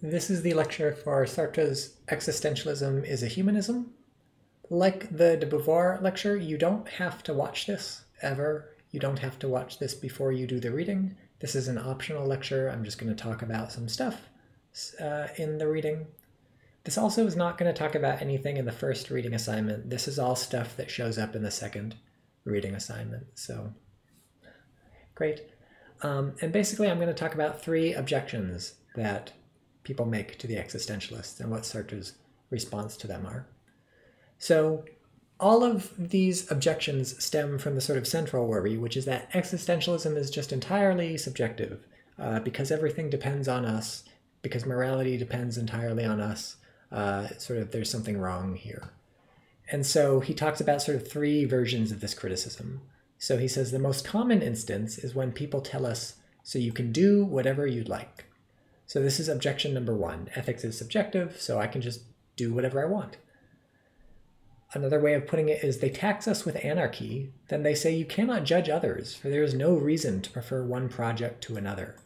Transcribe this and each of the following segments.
This is the lecture for Sartre's Existentialism is a Humanism. Like the de Beauvoir lecture, you don't have to watch this ever. You don't have to watch this before you do the reading. This is an optional lecture. I'm just going to talk about some stuff uh, in the reading. This also is not going to talk about anything in the first reading assignment. This is all stuff that shows up in the second reading assignment. So, great. Um, and basically, I'm going to talk about three objections that people make to the existentialists and what Sartre's response to them are. So all of these objections stem from the sort of central worry, which is that existentialism is just entirely subjective uh, because everything depends on us, because morality depends entirely on us. Uh, sort of there's something wrong here. And so he talks about sort of three versions of this criticism. So he says the most common instance is when people tell us, so you can do whatever you'd like. So this is objection number one. Ethics is subjective, so I can just do whatever I want. Another way of putting it is they tax us with anarchy, then they say you cannot judge others, for there is no reason to prefer one project to another.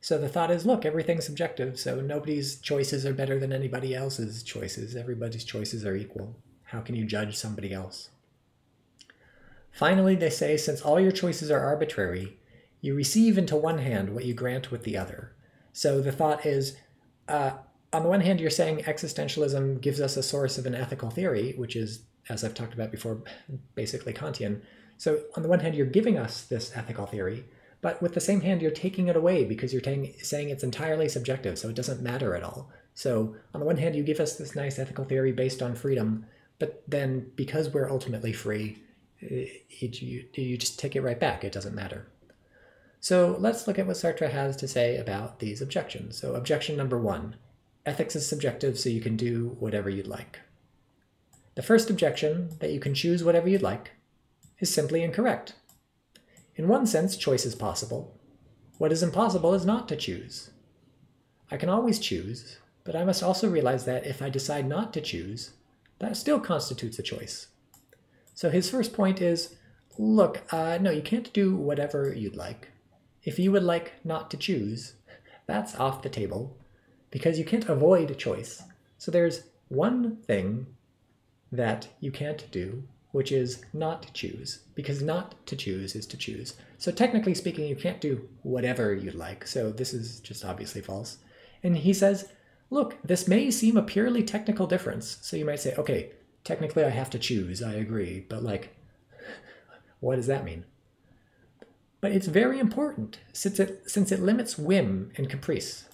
So the thought is, look, everything's subjective, so nobody's choices are better than anybody else's choices. Everybody's choices are equal. How can you judge somebody else? Finally, they say, since all your choices are arbitrary, you receive into one hand what you grant with the other. So the thought is, uh, on the one hand, you're saying existentialism gives us a source of an ethical theory, which is, as I've talked about before, basically Kantian. So on the one hand, you're giving us this ethical theory, but with the same hand, you're taking it away because you're saying it's entirely subjective, so it doesn't matter at all. So on the one hand, you give us this nice ethical theory based on freedom, but then because we're ultimately free, it, you, you just take it right back. It doesn't matter. So let's look at what Sartre has to say about these objections. So objection number one, ethics is subjective so you can do whatever you'd like. The first objection, that you can choose whatever you'd like, is simply incorrect. In one sense, choice is possible. What is impossible is not to choose. I can always choose, but I must also realize that if I decide not to choose, that still constitutes a choice. So his first point is, look, uh, no, you can't do whatever you'd like. If you would like not to choose, that's off the table because you can't avoid choice. So there's one thing that you can't do, which is not choose, because not to choose is to choose. So technically speaking, you can't do whatever you'd like. So this is just obviously false. And he says, look, this may seem a purely technical difference. So you might say, okay, technically I have to choose, I agree, but like, what does that mean? But it's very important since it, since it limits whim and caprice.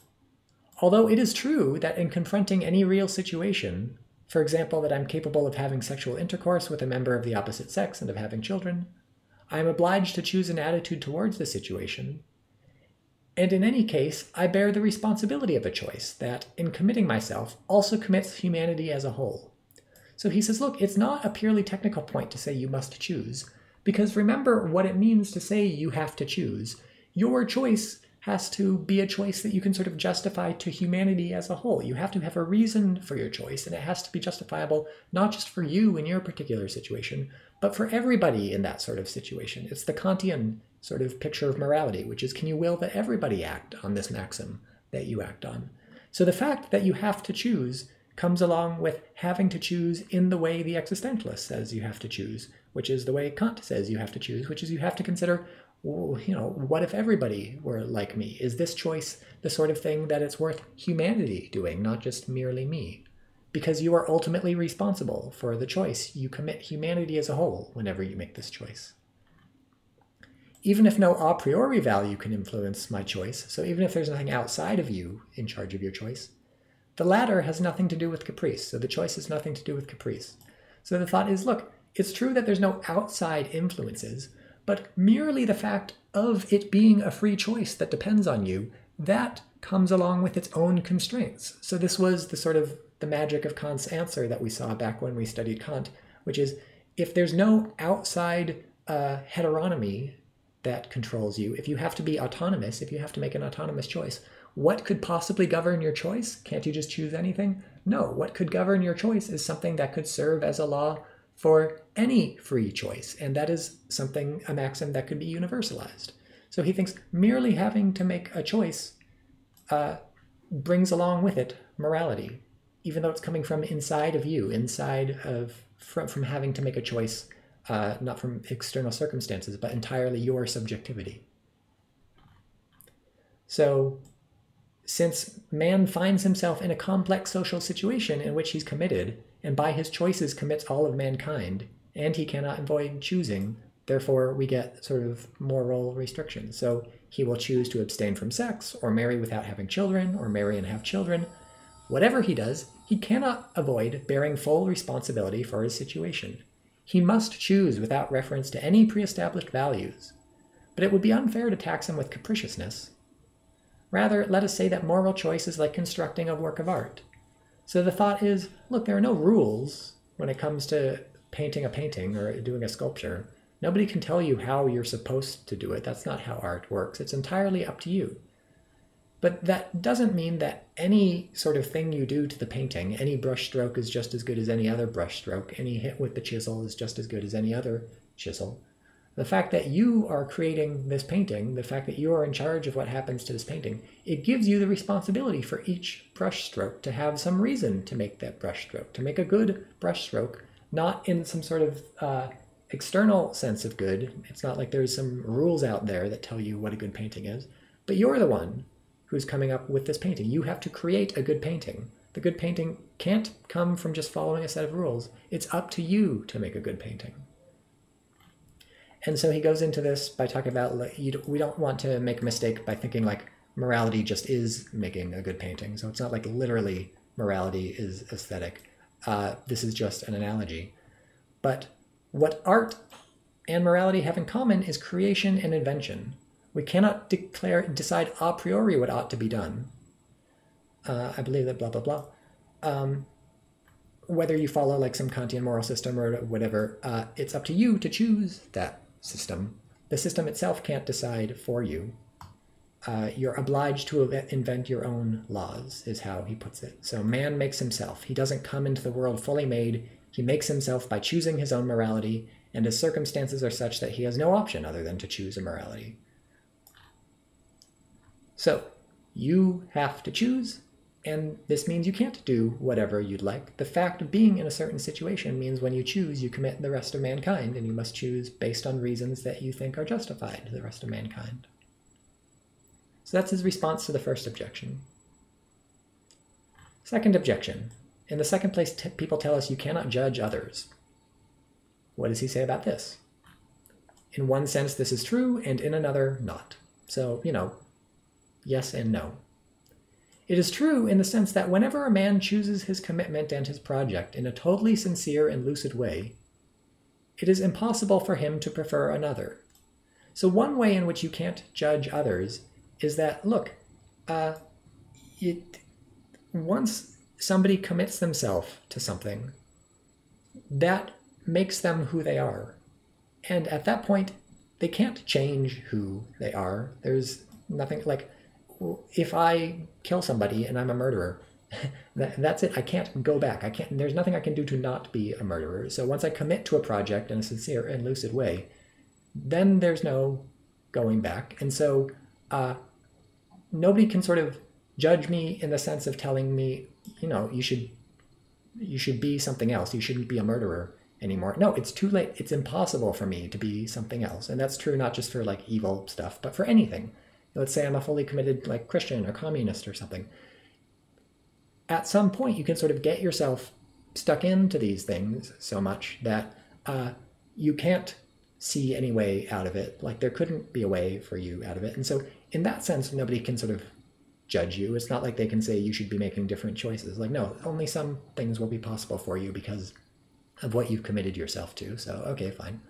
Although it is true that in confronting any real situation, for example, that I'm capable of having sexual intercourse with a member of the opposite sex and of having children, I am obliged to choose an attitude towards the situation. And in any case, I bear the responsibility of a choice that, in committing myself, also commits humanity as a whole. So he says, look, it's not a purely technical point to say you must choose, because remember what it means to say you have to choose. Your choice has to be a choice that you can sort of justify to humanity as a whole. You have to have a reason for your choice, and it has to be justifiable not just for you in your particular situation, but for everybody in that sort of situation. It's the Kantian sort of picture of morality, which is can you will that everybody act on this maxim that you act on? So the fact that you have to choose comes along with having to choose in the way the existentialist says you have to choose, which is the way Kant says you have to choose, which is you have to consider, you know, what if everybody were like me? Is this choice the sort of thing that it's worth humanity doing, not just merely me? Because you are ultimately responsible for the choice. You commit humanity as a whole whenever you make this choice. Even if no a priori value can influence my choice, so even if there's nothing outside of you in charge of your choice, the latter has nothing to do with caprice, so the choice has nothing to do with caprice. So the thought is, look, it's true that there's no outside influences, but merely the fact of it being a free choice that depends on you, that comes along with its own constraints. So this was the sort of the magic of Kant's answer that we saw back when we studied Kant, which is if there's no outside uh, heteronomy that controls you, if you have to be autonomous, if you have to make an autonomous choice, what could possibly govern your choice? Can't you just choose anything? No, what could govern your choice is something that could serve as a law for any free choice, and that is something, a maxim that could be universalized. So he thinks merely having to make a choice uh, brings along with it morality, even though it's coming from inside of you, inside of from, from having to make a choice, uh, not from external circumstances, but entirely your subjectivity. So, since man finds himself in a complex social situation in which he's committed, and by his choices commits all of mankind, and he cannot avoid choosing, therefore we get sort of moral restrictions. So he will choose to abstain from sex, or marry without having children, or marry and have children. Whatever he does, he cannot avoid bearing full responsibility for his situation. He must choose without reference to any pre established values. But it would be unfair to tax him with capriciousness. Rather, let us say that moral choice is like constructing a work of art. So the thought is look, there are no rules when it comes to painting a painting or doing a sculpture. Nobody can tell you how you're supposed to do it. That's not how art works. It's entirely up to you. But that doesn't mean that any sort of thing you do to the painting, any brush stroke is just as good as any other brush stroke, any hit with the chisel is just as good as any other chisel. The fact that you are creating this painting, the fact that you are in charge of what happens to this painting, it gives you the responsibility for each brush stroke to have some reason to make that brush stroke, to make a good brush stroke, not in some sort of uh, external sense of good. It's not like there's some rules out there that tell you what a good painting is, but you're the one who's coming up with this painting. You have to create a good painting. The good painting can't come from just following a set of rules. It's up to you to make a good painting. And so he goes into this by talking about we don't want to make a mistake by thinking like morality just is making a good painting. So it's not like literally morality is aesthetic. Uh, this is just an analogy. But what art and morality have in common is creation and invention. We cannot declare and decide a priori what ought to be done. Uh, I believe that blah blah blah. Um, whether you follow like some Kantian moral system or whatever, uh, it's up to you to choose that system. The system itself can't decide for you. Uh, you're obliged to invent your own laws, is how he puts it. So man makes himself. He doesn't come into the world fully made. He makes himself by choosing his own morality, and his circumstances are such that he has no option other than to choose a morality. So you have to choose, and this means you can't do whatever you'd like. The fact of being in a certain situation means when you choose, you commit the rest of mankind, and you must choose based on reasons that you think are justified to the rest of mankind. So that's his response to the first objection. Second objection. In the second place, people tell us you cannot judge others. What does he say about this? In one sense, this is true, and in another, not. So, you know, yes and no. It is true in the sense that whenever a man chooses his commitment and his project in a totally sincere and lucid way, it is impossible for him to prefer another. So, one way in which you can't judge others is that, look, uh, it, once somebody commits themselves to something, that makes them who they are. And at that point, they can't change who they are. There's nothing like if I kill somebody and I'm a murderer, that, that's it. I can't go back. I can't. There's nothing I can do to not be a murderer. So once I commit to a project in a sincere and lucid way, then there's no going back. And so uh, nobody can sort of judge me in the sense of telling me, you know, you should you should be something else. You shouldn't be a murderer anymore. No, it's too late. It's impossible for me to be something else. And that's true not just for like evil stuff, but for anything let's say I'm a fully committed like Christian or communist or something. At some point, you can sort of get yourself stuck into these things so much that uh, you can't see any way out of it. Like there couldn't be a way for you out of it. And so, in that sense, nobody can sort of judge you. It's not like they can say you should be making different choices. Like, no, only some things will be possible for you because of what you've committed yourself to. So, okay, fine.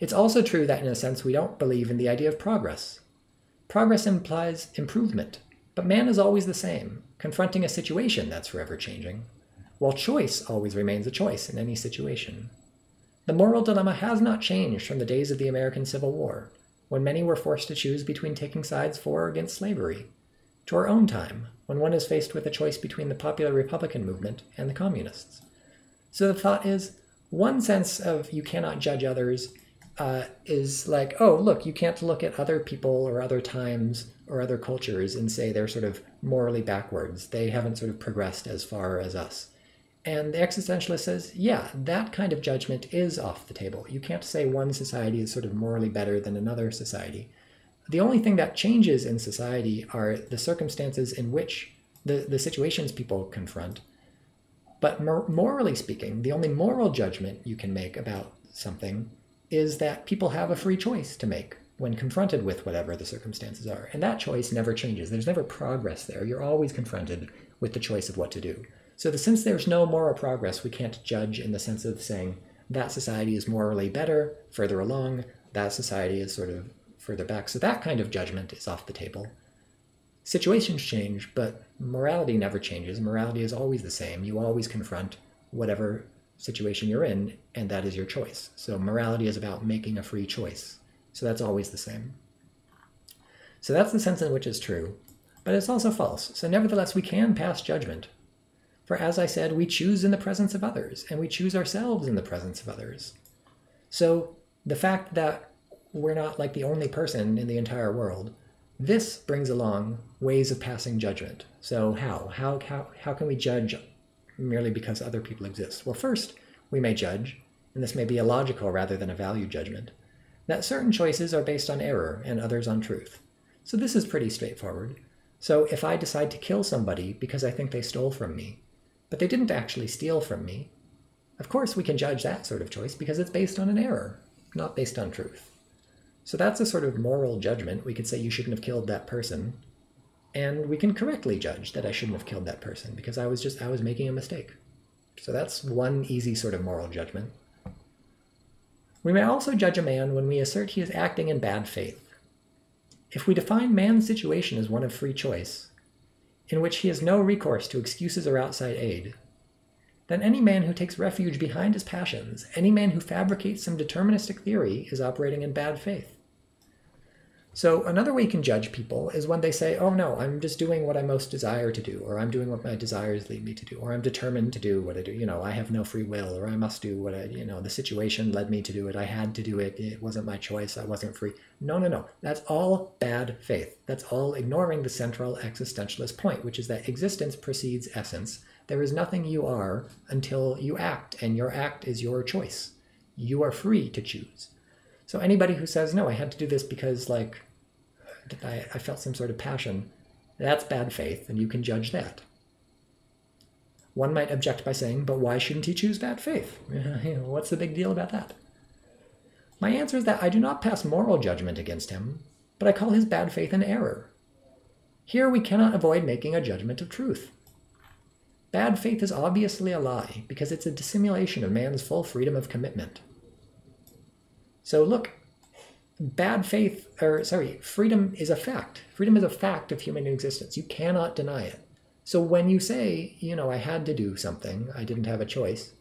It's also true that, in a sense, we don't believe in the idea of progress. Progress implies improvement, but man is always the same, confronting a situation that's forever changing, while choice always remains a choice in any situation. The moral dilemma has not changed from the days of the American Civil War, when many were forced to choose between taking sides for or against slavery, to our own time, when one is faced with a choice between the popular Republican movement and the communists. So the thought is one sense of you cannot judge others uh, is like, oh, look, you can't look at other people or other times or other cultures and say they're sort of morally backwards. They haven't sort of progressed as far as us. And the existentialist says, yeah, that kind of judgment is off the table. You can't say one society is sort of morally better than another society. The only thing that changes in society are the circumstances in which the, the situations people confront. But mor- morally speaking, the only moral judgment you can make about something is that people have a free choice to make when confronted with whatever the circumstances are. And that choice never changes. There's never progress there. You're always confronted with the choice of what to do. So the, since there's no moral progress, we can't judge in the sense of saying that society is morally better, further along, that society is sort of further back. So that kind of judgment is off the table. Situations change, but morality never changes. Morality is always the same. You always confront whatever situation you're in, and that is your choice. So morality is about making a free choice. So that's always the same. So that's the sense in which it's true, but it's also false. So nevertheless, we can pass judgment. For as I said, we choose in the presence of others, and we choose ourselves in the presence of others. So the fact that we're not like the only person in the entire world, this brings along ways of passing judgment. So how? How, how, how can we judge merely because other people exist? Well, first, we may judge, and this may be a logical rather than a value judgment, that certain choices are based on error and others on truth. So this is pretty straightforward. So if I decide to kill somebody because I think they stole from me, but they didn't actually steal from me. Of course, we can judge that sort of choice because it's based on an error, not based on truth. So that's a sort of moral judgment. We could say you shouldn't have killed that person, and we can correctly judge that I shouldn't have killed that person because I was just I was making a mistake. So that's one easy sort of moral judgment. We may also judge a man when we assert he is acting in bad faith. If we define man's situation as one of free choice, in which he has no recourse to excuses or outside aid, then any man who takes refuge behind his passions, any man who fabricates some deterministic theory, is operating in bad faith. So, another way you can judge people is when they say, oh no, I'm just doing what I most desire to do, or I'm doing what my desires lead me to do, or I'm determined to do what I do. You know, I have no free will, or I must do what I, you know, the situation led me to do it. I had to do it. It wasn't my choice. I wasn't free. No, no, no. That's all bad faith. That's all ignoring the central existentialist point, which is that existence precedes essence. There is nothing you are until you act, and your act is your choice. You are free to choose. So anybody who says, no, I had to do this because, like, I, I felt some sort of passion. That's bad faith, and you can judge that. One might object by saying, but why shouldn't he choose bad faith? What's the big deal about that? My answer is that I do not pass moral judgment against him, but I call his bad faith an error. Here we cannot avoid making a judgment of truth. Bad faith is obviously a lie because it's a dissimulation of man's full freedom of commitment. So look, bad faith, or sorry, freedom is a fact. Freedom is a fact of human existence. You cannot deny it. So when you say, you know, I had to do something, I didn't have a choice,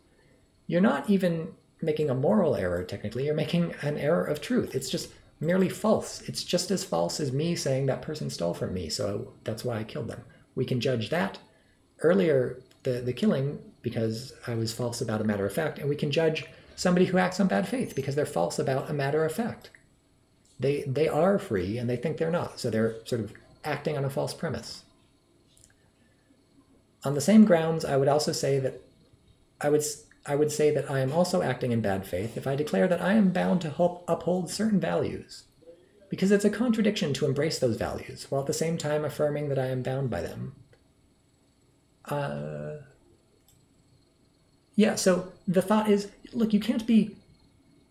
you're not even making a moral error, technically. You're making an error of truth. It's just merely false. It's just as false as me saying that person stole from me, so that's why I killed them. We can judge that. Earlier, the, the killing, because I was false about a matter of fact, and we can judge somebody who acts on bad faith because they're false about a matter of fact they they are free and they think they're not. So they're sort of acting on a false premise. On the same grounds, I would also say that I would I would say that I am also acting in bad faith if I declare that I am bound to uphold certain values, because it's a contradiction to embrace those values while at the same time affirming that I am bound by them. Uh, yeah, so the thought is look, you can't be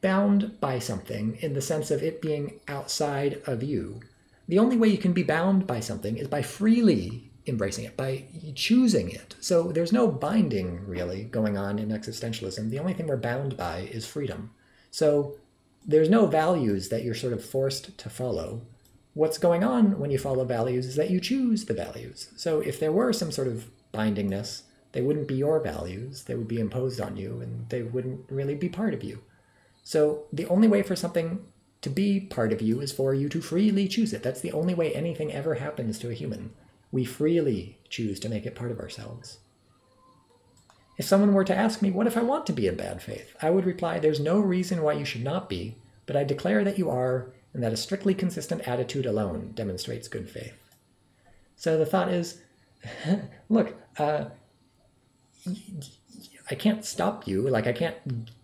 bound by something in the sense of it being outside of you. The only way you can be bound by something is by freely embracing it, by choosing it. So there's no binding really going on in existentialism. The only thing we're bound by is freedom. So there's no values that you're sort of forced to follow. What's going on when you follow values is that you choose the values. So if there were some sort of bindingness, they wouldn't be your values, they would be imposed on you, and they wouldn't really be part of you. So the only way for something to be part of you is for you to freely choose it. That's the only way anything ever happens to a human. We freely choose to make it part of ourselves. If someone were to ask me, what if I want to be in bad faith? I would reply, there's no reason why you should not be, but I declare that you are, and that a strictly consistent attitude alone demonstrates good faith. So the thought is look, uh, I can't stop you, like, I can't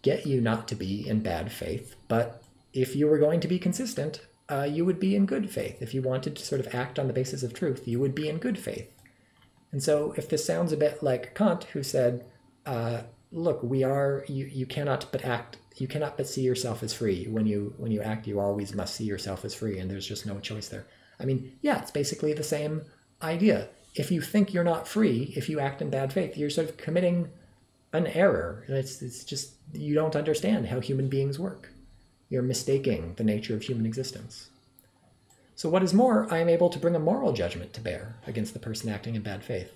get you not to be in bad faith, but if you were going to be consistent, uh, you would be in good faith. If you wanted to sort of act on the basis of truth, you would be in good faith. And so, if this sounds a bit like Kant, who said, uh, "Look, we are you. You cannot but act. You cannot but see yourself as free. When you when you act, you always must see yourself as free, and there's just no choice there." I mean, yeah, it's basically the same idea. If you think you're not free, if you act in bad faith, you're sort of committing an error. It's it's just you don't understand how human beings work. You're mistaking the nature of human existence. So, what is more, I am able to bring a moral judgment to bear against the person acting in bad faith.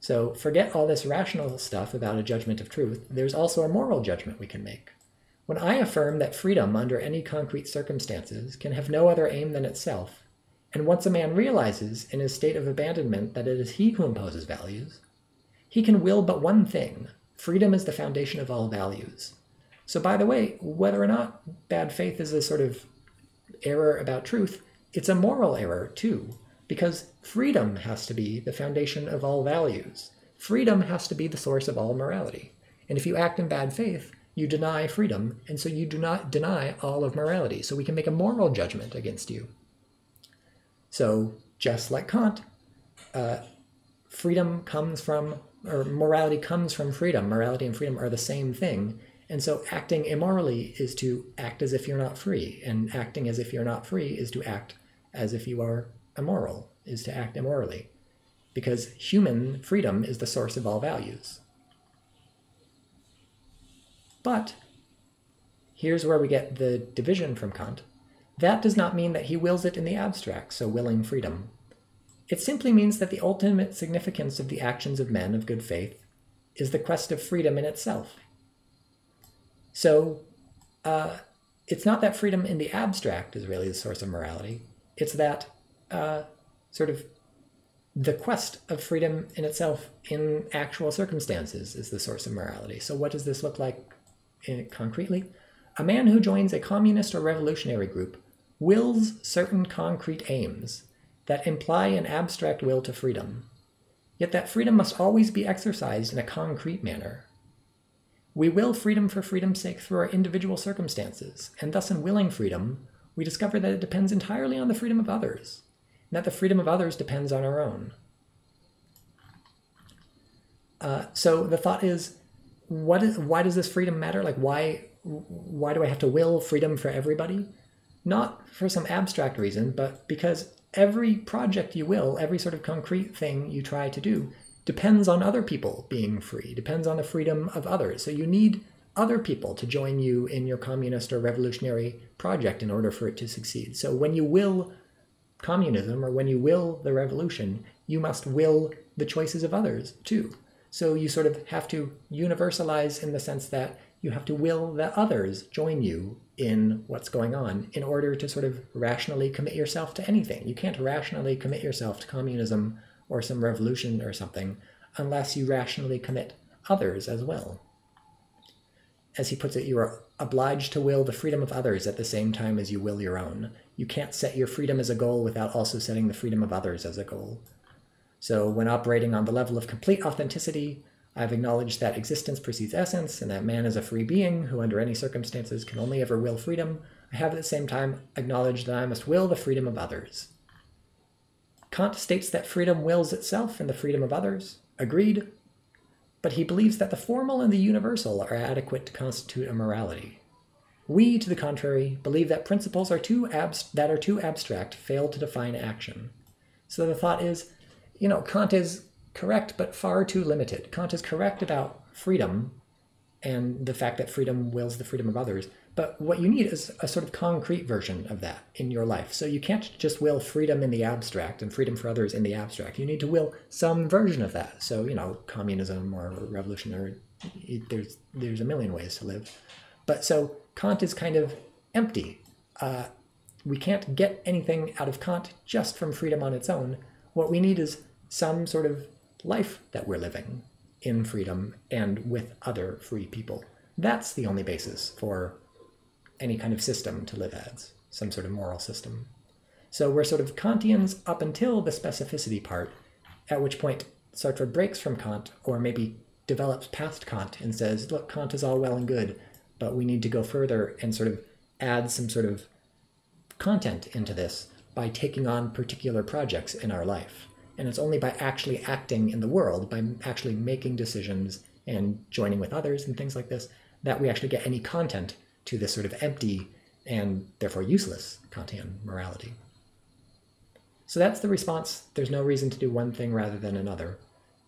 So, forget all this rational stuff about a judgment of truth. There's also a moral judgment we can make. When I affirm that freedom under any concrete circumstances can have no other aim than itself, and once a man realizes in his state of abandonment that it is he who imposes values, he can will but one thing freedom is the foundation of all values. So, by the way, whether or not bad faith is a sort of error about truth, it's a moral error too, because freedom has to be the foundation of all values. Freedom has to be the source of all morality. And if you act in bad faith, you deny freedom, and so you do not deny all of morality. So we can make a moral judgment against you. So, just like Kant, uh, freedom comes from, or morality comes from freedom. Morality and freedom are the same thing. And so acting immorally is to act as if you're not free, and acting as if you're not free is to act as if you are immoral, is to act immorally. Because human freedom is the source of all values. But here's where we get the division from Kant. That does not mean that he wills it in the abstract, so willing freedom. It simply means that the ultimate significance of the actions of men of good faith is the quest of freedom in itself. So uh, it's not that freedom in the abstract is really the source of morality. It's that uh, sort of the quest of freedom in itself in actual circumstances is the source of morality. So what does this look like in, concretely? A man who joins a communist or revolutionary group wills certain concrete aims that imply an abstract will to freedom. Yet that freedom must always be exercised in a concrete manner, we will freedom for freedom's sake through our individual circumstances, and thus in willing freedom, we discover that it depends entirely on the freedom of others, and that the freedom of others depends on our own. Uh, so the thought is, what is, why does this freedom matter? Like, why, why do I have to will freedom for everybody? Not for some abstract reason, but because every project you will, every sort of concrete thing you try to do, depends on other people being free, depends on the freedom of others. So you need other people to join you in your communist or revolutionary project in order for it to succeed. So when you will communism or when you will the revolution, you must will the choices of others too. So you sort of have to universalize in the sense that you have to will that others join you in what's going on in order to sort of rationally commit yourself to anything. You can't rationally commit yourself to communism or some revolution or something unless you rationally commit others as well. As he puts it, you are obliged to will the freedom of others at the same time as you will your own. You can't set your freedom as a goal without also setting the freedom of others as a goal. So, when operating on the level of complete authenticity, I've acknowledged that existence precedes essence and that man is a free being who, under any circumstances, can only ever will freedom. I have at the same time acknowledged that I must will the freedom of others. Kant states that freedom wills itself and the freedom of others. Agreed. But he believes that the formal and the universal are adequate to constitute a morality. We, to the contrary, believe that principles are too that are too abstract fail to define action. So the thought is, you know, Kant is correct but far too limited. Kant is correct about freedom and the fact that freedom wills the freedom of others, but what you need is a sort of concrete version of that in your life. So you can't just will freedom in the abstract and freedom for others in the abstract. You need to will some version of that. So, you know, communism or revolution or there's there's a million ways to live. But so Kant is kind of empty. Uh, we can't get anything out of Kant just from freedom on its own. What we need is some sort of life that we're living in freedom and with other free people. That's the only basis for any kind of system to live as. some sort of moral system. So we're sort of Kantians up until the specificity part, at which point Sartre breaks from Kant, or maybe develops past Kant and says, look, Kant is all well and good, but we need to go further and sort of add some sort of content into this by taking on particular projects in our life. And it's only by actually acting in the world, by actually making decisions and joining with others and things like this, that we actually get any content to this sort of empty and therefore useless Kantian morality. So that's the response. There's no reason to do one thing rather than another.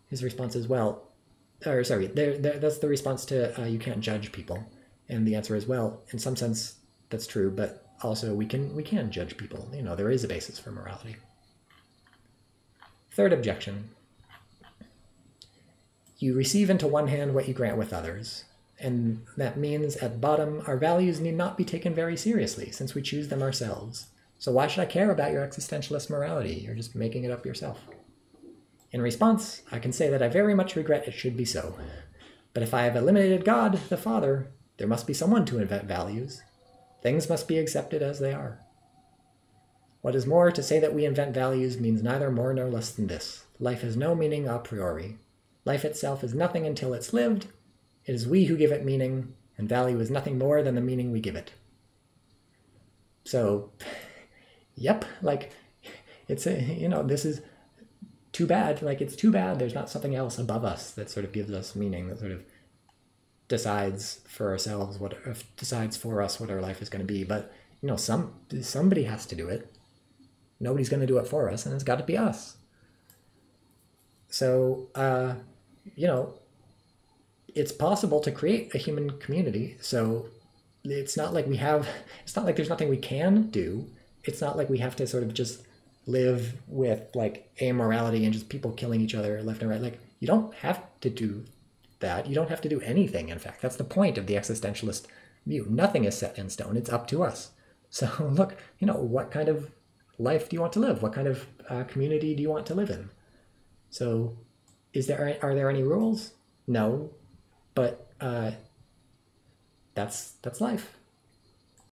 His response is, well, or sorry, there, there, that's the response to uh, you can't judge people. And the answer is, well, in some sense, that's true, but also we can we can judge people. You know, there is a basis for morality. Third objection. You receive into one hand what you grant with others. And that means at bottom, our values need not be taken very seriously, since we choose them ourselves. So why should I care about your existentialist morality? You're just making it up yourself. In response, I can say that I very much regret it should be so. But if I have eliminated God, the Father, there must be someone to invent values. Things must be accepted as they are. What is more, to say that we invent values means neither more nor less than this. Life has no meaning a priori. Life itself is nothing until it's lived. It is we who give it meaning, and value is nothing more than the meaning we give it. So, yep, like, it's a, you know, this is too bad. Like, it's too bad there's not something else above us that sort of gives us meaning, that sort of decides for ourselves what uh, decides for us what our life is going to be but you know some somebody has to do it nobody's going to do it for us and it's got to be us so uh, you know it's possible to create a human community so it's not like we have it's not like there's nothing we can do it's not like we have to sort of just live with like amorality and just people killing each other left and right like you don't have to do that. You don't have to do anything, in fact. That's the point of the existentialist view. Nothing is set in stone, it's up to us. So, look, you know, what kind of life do you want to live? What kind of uh, community do you want to live in? So, is there are there any rules? No, but uh, that's that's life.